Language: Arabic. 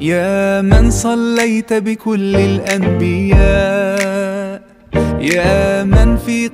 يا من صليت بكل الأنبياء يا من في